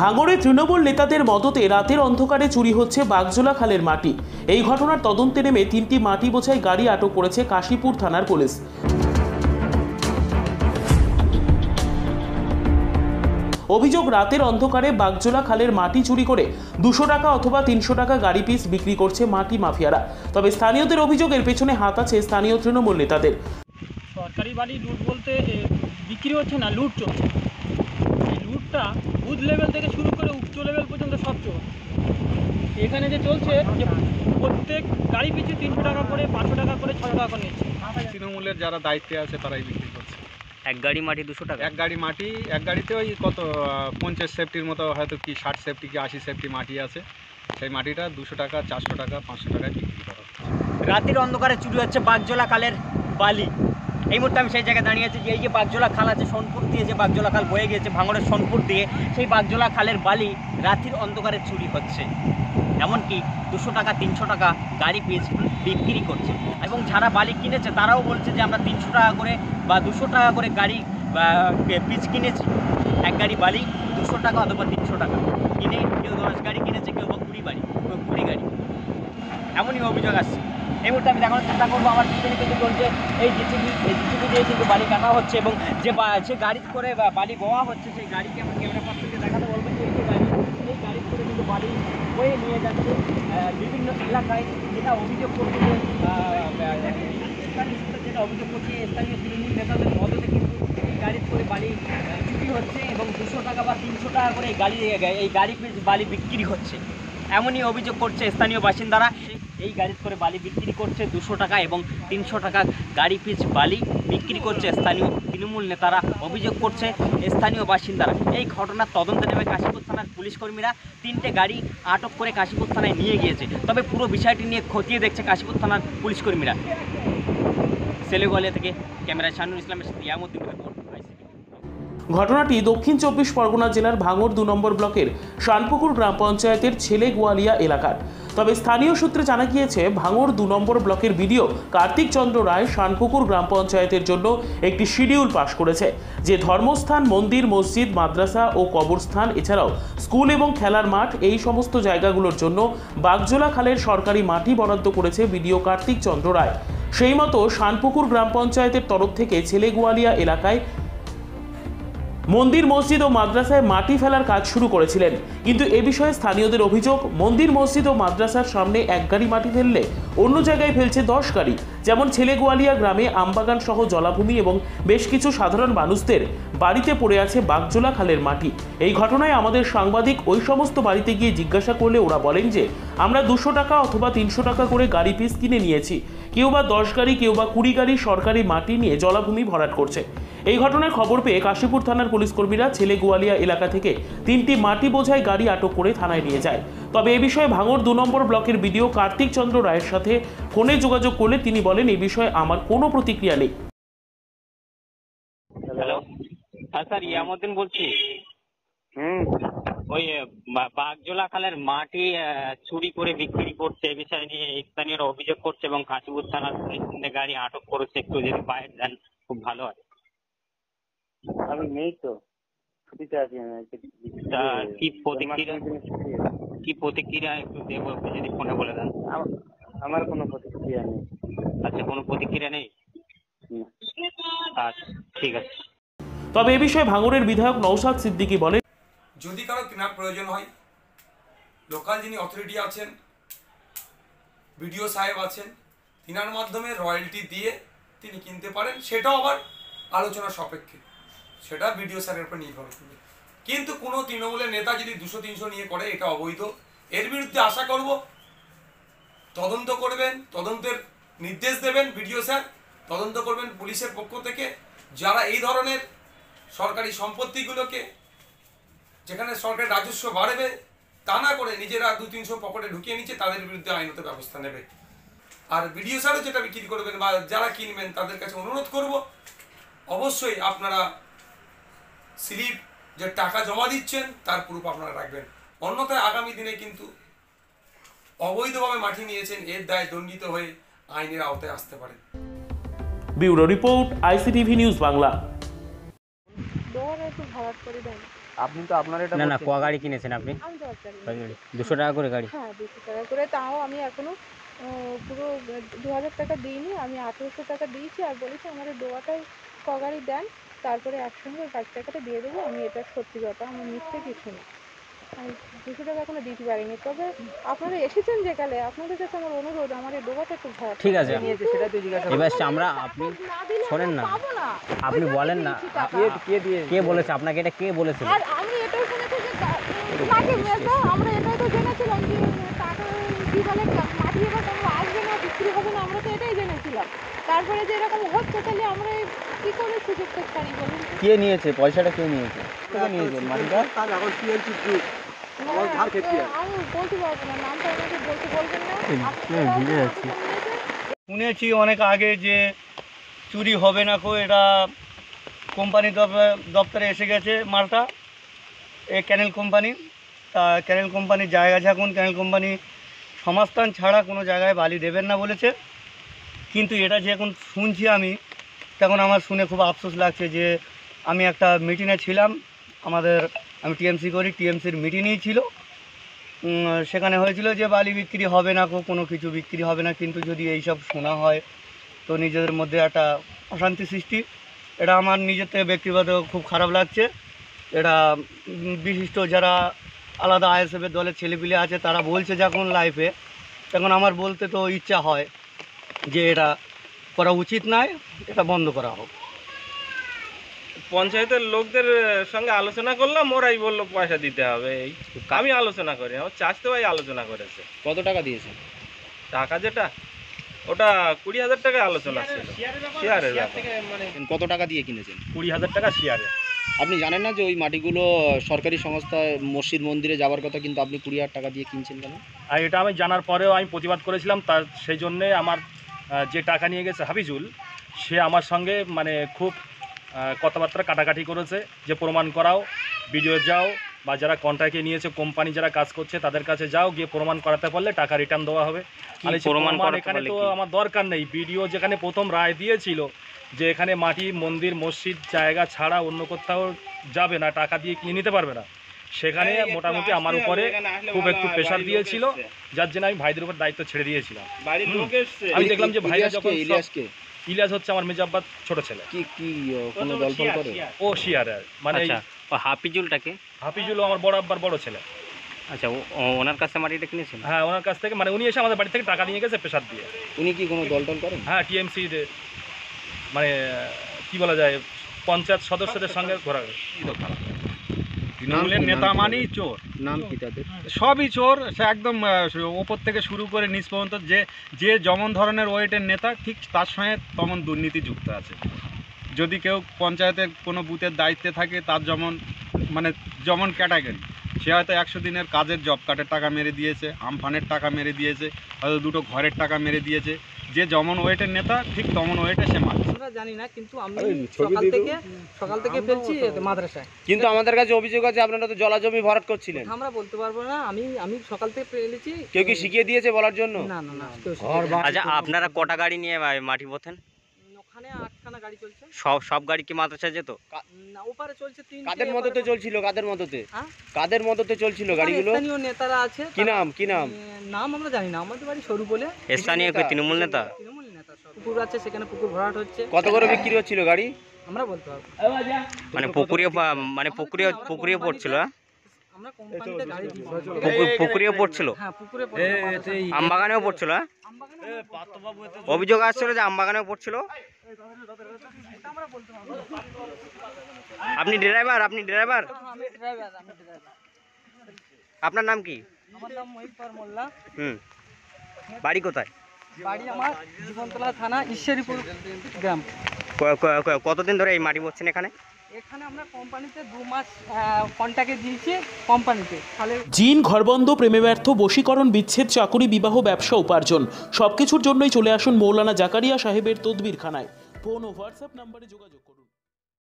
ভাঙড়ে তৃণমূল নেতাদের মদতে রাতের অন্ধকারে চুরি হচ্ছে বাগজোলা খালের মাটি। এই ঘটনার তদন্তে নেমে তিনটি মাটি বোঝাই গাড়ি আটক করেছে কাশীপুর থানার পুলিশ। অভিযোগ, রাতের অন্ধকারে বাগজোলা খালের মাটি চুরি করে দুশো টাকা অথবা তিনশো টাকা গাড়ি পিস বিক্রি করছে মাটি মাফিয়ারা। তবে স্থানীয়দের অভিযোগের পেছনে হাত আছে স্থানীয় তৃণমূল নেতাদের। সরকারি বাড়ি লুট বলতে বিক্রি হচ্ছে না, লুট চলছে। লুটটা বুথ লেভেল থেকে শুরু করে উচ্চ লেভেল পর্যন্ত সব চলছে। এখানে যে চলছে যে প্রত্যেক গাড়ি পিছু তিনশো টাকা করে পাঁচশো টাকা করে ছশো টাকা করে নিচ্ছে। তৃণমূলের যারা দায়িত্বে আছে তারাই বিক্রি করছে। এক গাড়ি মাটি দুশো টাকা। এক গাড়ি মাটি এক গাড়িতে ওই কত পঞ্চাশ সেফটির মতো হয়তো কি ষাট সেফটি কি আশি সেফটি মাটি আছে। সেই মাটিটা দুশো টাকা চারশো টাকা পাঁচশো টাকায় বিক্রি করা হচ্ছে। রাতের অন্ধকারে চুরি হচ্ছে বাগজোলা কালের বালি। এই মুহূর্তে আমি সেই জায়গায় দাঁড়িয়ে আছি যে এই যে বাগজোলা খাল আছে, সোনপুর দিয়ে যে বাগজোলা খাল বয়ে গিয়েছে, ভাঙড়ের সোনপুর দিয়ে, সেই বাগজোলা খালের বালি রাতের অন্ধকারে চুরি হচ্ছে। এমনকি দুশো টাকা, তিনশো টাকা গাড়ি পিস বিক্রি করছে। এবং যারা বালি কিনেছে, তারাও বলছে যে আমরা তিনশো টাকা করে বা দুশো টাকা করে গাড়ি পিস কিনেছি। এক গাড়ি বালি, দুশো টাকা অথবা তিনশো টাকা। কিনে কেউ দশ গাড়ি কিনেছে, কেউ বা কুড়ি বাড়ি, কেউ কুড়ি গাড়ি। এমনই অভিযোগ আসছে। এই মুহূর্তে আমি দেখানোর চেষ্টা করব আমার পিছনে কিন্তু চলছে এই জিসিবি এই জিসিবি দিয়ে কিন্তু বালি কাটা হচ্ছে এবং যে যে গাড়ি করে বালি বওয়া হচ্ছে সেই গাড়িকে আমার ক্যামেরা পার্সনকে দেখাতে বলব যে এই গাড়ি এই গাড়ি করে কিন্তু বালি বয়ে নিয়ে যাচ্ছে বিভিন্ন এলাকায়। যেটা অভিযোগ করছে যেটা অভিযোগ করছে স্থানীয় তৃণমূল নেতাদের মদতে কিন্তু এই গাড়ি করে আহ, চুরি হচ্ছে এবং দুশো টাকা বা তিনশো টাকা করে এই গাড়ি এই গাড়ি বালি বিক্রি হচ্ছে। এমনই অভিযোগ করছে স্থানীয় বাসিন্দারা। এই গাড়ি করে বালি বিক্রি করছে দুশো টাকা এবং তিনশো টাকা গাড়ি পিচ বালি বিক্রি করছে স্থানীয় তৃণমূল নেতারা। অভিযোগ করছে স্থানীয় বাসিন্দারা। এই ঘটনার তদন্তে নেমে কাশীপুর থানার পুলিশ কর্মীরা তিনটে গাড়ি আটক করে কাশীপুর থানায় নিয়ে গিয়েছে। তবে পুরো বিষয়টি নিয়ে খতিয়ে দেখছে কাশীপুর থানার পুলিশ কর্মীরা। সেলেগোয়ালিয়া থেকে ক্যামেরায় শানুর ইসলামের সাথে ইয়ামুদ্দিন ঘটনাটি দক্ষিণ চব্বিশ পরগনা জেলার ভাঙড় দু নম্বর ব্লকের শানপুকুর গ্রাম পঞ্চায়েতের ছেলে গোয়ালিয়া এলাকার। তবে স্থানীয় সূত্রে জানা গিয়েছে, ভাঙড় দু নম্বর ব্লকের বিডিও কার্তিক চন্দ্র রায় শানপুকুর গ্রাম পঞ্চায়েতের জন্য একটি শিডিউল পাশ করেছে, যে ধর্মস্থান, মন্দির, মসজিদ, মাদ্রাসা ও কবরস্থান, এছাড়াও স্কুল এবং খেলার মাঠ, এই সমস্ত জায়গাগুলোর জন্য বাগজোলা খালের সরকারি মাটি বরাদ্দ করেছে বিডিও কার্তিক চন্দ্র রায়। সেই মতো শানপুকুর গ্রাম পঞ্চায়েতের তরফ থেকে ছেলে গোয়ালিয়া এলাকায় মন্দির, মসজিদ ও মাদ্রাসায় মাটি ফেলার কাজ শুরু করেছিলেন। কিন্তু এ বিষয়ে স্থানীয়দের অভিযোগ, মন্দির, মসজিদ ও মাদ্রাসার সামনে এক গাড়ি মাটি ফেললে অন্য জায়গায় ফেলছে দশ গাড়ি। যেমন ছেলেগোয়ালিয়া গ্রামে আমবাগান সহ জলাভূমি এবং বেশ কিছু সাধারণ মানুষদের বাড়িতে পড়ে আছে বাগজোলা খালের মাটি। এই ঘটনায় আমাদের সাংবাদিক ওই সমস্ত বাড়িতে গিয়ে জিজ্ঞাসা করলে ওরা বলেন যে, আমরা দুশো টাকা অথবা তিনশো টাকা করে গাড়ি পিস কিনে নিয়েছি। কেউ বা দশ গাড়ি, কেউ বা কুড়ি গাড়ি সরকারি মাটি নিয়ে জলাভূমি ভরাট করছে। এই ঘটনার খবর পেয়ে কাশীপুর থানার পুলিশ কর্মীরা ছেলে গোয়ালিয়া এলাকা থেকে তিনটি মাটি বোঝাই গাড়ি আটক করে থানায় নিয়ে যায়। তবে এ বিষয়ে ভাঙড় দু নম্বর ব্লকের বিডিও কার্তিক চন্দ্র রায়ের সাথে ফোনে যোগাযোগ করলে তিনি বলেন এই বিষয়ে আমার কোনো প্রতিক্রিয়া নেই। হ্যাঁ স্যার ইয়ামুদ্দিন বলছি। হুম। ওই বাগজোলা খালের মাটি আহ, চুরি করে বিক্রি করছে এ বিষয় নিয়ে স্থানীয়রা অভিযোগ করছে এবং কাশীপুর থানার পুলিশ গাড়ি আটক করেছে। একটু যদি বাইরে যান খুব ভালো হয়। আমি নেই তো। ছুটিতে আছি আমি আজকে তা কি প্রতিক্রিয়া? কি প্রতিক্রিয়া একটু দেবো যদি ফোনে বলে দেন। আমার কোনো প্রতিক্রিয়া নেই। আচ্ছা কোনো প্রতিক্রিয়া নেই। আচ্ছা ঠিক আছে। তবে এ বিষয়ে ভাঙড়ের বিধায়ক নৌসাদ সিদ্দিকী বলেন যদি কারও কেনার প্রয়োজন হয় লোকাল যিনি অথরিটি আছেন বিডিও সাহেব আছেন তিনার মাধ্যমে রয়্যালটি দিয়ে তিনি কিনতে পারেন সেটাও আবার আলোচনা সাপেক্ষে। সেটা বিডিও স্যারের উপর নির্ভর করবে। কিন্তু কোনো তৃণমূলের নেতা যদি দুশো, তিনশো নিয়ে করে, এটা অবৈধ। এর বিরুদ্ধে আশা করব তদন্ত করবেন, তদন্তের নির্দেশ দেবেন বিডিও স্যার, তদন্ত করবেন পুলিশের পক্ষ থেকে। যারা এই ধরনের সরকারি সম্পত্তিগুলোকে, যেখানে সরকারের রাজস্ব বাড়বে, তা না করে নিজেরা দু, তিনশো পকেটে ঢুকিয়ে নিচ্ছে, তাদের বিরুদ্ধে আইনত ব্যবস্থা নেবে। আর বিডিও স্যারও যেটা বিক্রি করবেন বা যারা কিনবেন, তাদের কাছে অনুরোধ করব, অবশ্যই আপনারা স্লিপ যে টাকা জমা দিচ্ছেন তার প্রুফ আপনারা রাখবেন। অন্যথায় আগামী দিনে কিন্তু অবৈধভাবে মাটি নিয়েছেন এর দায়ে দণ্ডিত হয়ে আইনের আওতায় আসতে পারেন bureau report ICTV news Bangla. দোকানে একটু ভাড়া করে দেন আপনি তো আপনার এটা না না। কোয়া গাড়ি কিনেছেন আপনি? দশ টাকা করে গাড়ি। হ্যাঁ দুশো টাকা করে। তাও আমি এখনও পুরো দু হাজার টাকা দিইনি। আমি আঠেরোশো টাকা দিয়েছি আর বলেছি আমাদের দোয়াটাই ক গাড়ি দেন। তারপরে একসঙ্গে ওই বাকি টাকাটা দিয়ে দেবো আমি এটা সত্যি কথা আমার মিথ্যে কিছু না। আমি দুশো টাকা এখনও দিতে পারিনি। তবে আপনারা এসেছেন যেকালে আপনাদের কাছে আমার অনুরোধ আমার এই ডোবাটা একটু ভর ঠিক আছে। নিয়েছে জিজ্ঞাসা। এবার আমরা আপনি শোনেন না। আপনি বলেন না কে কে দিয়ে কে বলেছে আপনাকে এটা কে বলেছিল? আর আমি এটাও শুনেছি যে আমরা এটাই তো জেনেছিলাম যে টাকা কি বলে মাটি এবার কোনো আসবে না বিক্রি হবে না আমরা তো এটাই জেনেছিলাম তারপরে যে এরকম হচ্ছে তাহলে আমরা কি করে সুযোগটা ছাড়ি বলুন তো? কে নিয়েছে? পয়সাটা কে নিয়েছে? থেকে নিয়েছে? মাটিটা না, কে- আমি বলতে পারব না নামটা আমাকে বলতে বলবেন না। ভিজে যাচ্ছি। শুনেছি অনেক আগে যে চুরি হবে না কো এটা কোম্পানি দপ্তরে এসে গেছে মালটা এ ক্যানেল কোম্পানি। তা ক্যানেল কোম্পানির জায়গা যখন ক্যানেল কোম্পানি সমাস্থান ছাড়া কোনো জায়গায় বালি দেবেন না বলেছে। কিন্তু এটা যে এখন শুনছি আমি, তখন আমার শুনে খুব আফসোস লাগছে যে আমি একটা মিটিংয়ে ছিলাম। আমাদের, আমি টিএমসি করি টিএমসির মিটিংই ছিল। সেখানে হয়েছিল যে বালি বিক্রি হবে না কোনো কিছু বিক্রি হবে না, কিন্তু যদি এইসব শোনা হয়, তো নিজেদের মধ্যে একটা অশান্তি সৃষ্টি। এটা আমার নিজের থেকে ব্যক্তিগত খুব খারাপ লাগছে। এটা বিশিষ্ট যারা আলাদা আইএসএফের দলের ছেলেপিলে আছে, তারা বলছে যখন লাইফে তখন আমার বলতে তো ইচ্ছা হয়। যে এটা করা উচিত নয় এটা বন্ধ করা হোক। পঞ্চায়েতের লোকদের সঙ্গে আলোচনা করলাম ওরাই বলল পয়সা দিতে হবে এই আমি আলোচনা করি আমার চাষতে ভাই আলোচনা করেছে। কত টাকা দিয়েছে টাকা যেটা ওটা কুড়ি হাজার টাকা আলোচনা ছিল। শেয়ারের ব্যাপার। কত টাকা দিয়ে কিনেছেন? কুড়ি হাজার টাকা শেয়ারে। আপনি জানেন না যে ওই মাটিগুলো সরকারি সংস্থায় মসজিদ মন্দিরে যাওয়ার কথা কিন্তু আপনি কুড়ি হাজার টাকা দিয়ে কিনছেন কেন? আর এটা আমি জানার পরেও আমি প্রতিবাদ করেছিলাম তার সেই জন্যে আমার যে টাকা নিয়ে গেছে হাফিজুল সে আমার সঙ্গে মানে খুব কথাবার্তা কাটাকাটি করেছে যে প্রমাণ করাও ভিডিও যাও বা যারা কন্ট্রাক্টে নিয়েছে কোম্পানি যারা কাজ করছে তাদের কাছে যাও গিয়ে প্রমাণ করাতে পারলে টাকা রিটার্ন দেওয়া হবে। কি প্রমাণ এখানে তো আমার দরকার নেই। ভিডিও যেখানে প্রথম রায় দিয়েছিল যে এখানে মাটি মন্দির মসজিদ জায়গা ছাড়া অন্য কোথাও যাবে না টাকা দিয়ে কিনে নিতে পারবে না। সেখানে মোটামুটি আমার উপরে খুব একটু প্রেশার দিয়েছিল যার জন্য আমি ভাইদের উপর দায়িত্ব ছেড়ে দিয়েছিলাম। আমি দেখলাম যে ভাইরা যখন ইলিয়াসকে ইলিয়াস হচ্ছে আমার মেজাব্বাদ ছোট ছেলে। কি কি কোনো দল ফল করে ও শিয়ার মানে আচ্ছা হাফিজুলটাকে হাফিজুলও আমার বড় আব্বার বড় ছেলে। আচ্ছা ওনার কাছে মাটিটা কিনেছেন? হ্যাঁ ওনার কাছ থেকে মানে উনি এসে আমাদের বাড়ি থেকে টাকা নিয়ে গেছে প্রেশার দিয়ে। উনি কি কোনো দল টল করেন? হ্যাঁ টিএমসি মানে কি বলা যায় পঞ্চায়েত সদস্যদের সঙ্গে ঘোরা তৃণমূলের নেতা মানেই চোর। নাম কি তাদের? সবই চোর সে একদম ওপর থেকে শুরু করে নিচ পর্যন্ত যে যে যেমন ধরনের ওয়েটের নেতা ঠিক তার সঙ্গে তেমন দুর্নীতি যুক্ত আছে। যদি কেউ পঞ্চায়েতের কোনো বুথের দায়িত্বে থাকে তার যেমন মানে যেমন ক্যাটাগরি সে হয়তো একশো দিনের কাজের জব কার্ডের টাকা মেরে দিয়েছে আমফানের টাকা মেরে দিয়েছে হয়তো দুটো ঘরের টাকা মেরে দিয়েছে। যে যেমন ওয়েটের নেতা ঠিক তেমন ওয়েটে সে মালিক আমরা জানি না কিন্তু আমি সকাল থেকে সকাল থেকে ফেলছি মাদ্রাসায়। কিন্তু আমাদের কাছে অভিযোগ আছে আপনারা তো ভরাট করছিলেন। আমরা বলতে পারব না আমি আমি সকাল থেকে ফেলেছি। কেউ কি শিখিয়ে দিয়েছে বলার জন্য? না না না আচ্ছা আপনারা কটা গাড়ি নিয়ে মাটি পোথেন ওখানে আটখানা গাড়ি চলছে। সব সব গাড়ি কি মাদ্রাসা যেত? না ওপারে চলছে তিন কাদের মদতে চলছিল কাদের মদতে? হ্যাঁ? কাদের মদতে চলছিল গাড়িগুলো? স্থানীয় নেতারা আছে কি নাম কি নাম? নাম আমরা জানি না আমাদের বাড়ি সরু বলে। স্থানীয় তৃণমূল নেতা তৃণমূল নেতা? সব পুকুর আছে সেখানে পুকুর ভরাট হচ্ছে। কত করে বিক্রি হচ্ছিল গাড়ি? আমরা বলতে পারব। মানে পুকুরে মানে পুকুরিও পুকুরিও পড়ছিল? হ্যাঁ? আমরা কোম্পানিতে গাড়ি দিই। পুকুর পড়ছিল? হ্যাঁ পুকুরে আমবাগানেও পড়ছিল হ্যাঁ? অভিযোগ আসছিল যে আমবাগানেও পড়ছিল? আপনি ড্রাইভার আপনি ড্রাইভার? ড্রাইভার আপনার নাম কি? আমার নাম মহিত মোল্লা। হুম। বাড়ি কোথায়? বাড়ি আমার জীবনতলা থানা ঈশ্বরীপুর গ্রাম। কতদিন ধরে এই মাটি বসছেন এখানে? এখানে আমরা কোম্পানিতে দু মাস কন্ট্যাক্টে দিয়েছি কোম্পানিতে। তাহলে জিন ঘরবন্ধ প্রেমে ব্যর্থ বশীকরণ বিচ্ছেদ চাকুরি বিবাহ ব্যবসা উপার্জন সবকিছুর জন্যই চলে আসুন মৌলানা জাকারিয়া সাহেবের তদবির তদবিরখানায়। ফোন ও হোয়াটসঅ্যাপ নাম্বারে যোগাযোগ করুন।